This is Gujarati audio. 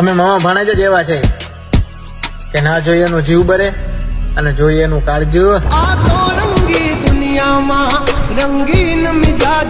અમે મામા ભાણેજ જ એવા છે કે ના જોઈએ એનું જીવ બરે અને જોઈએ એનું કાળજું આ તો રંગી દુનિયામાં રંગીન મિજાજ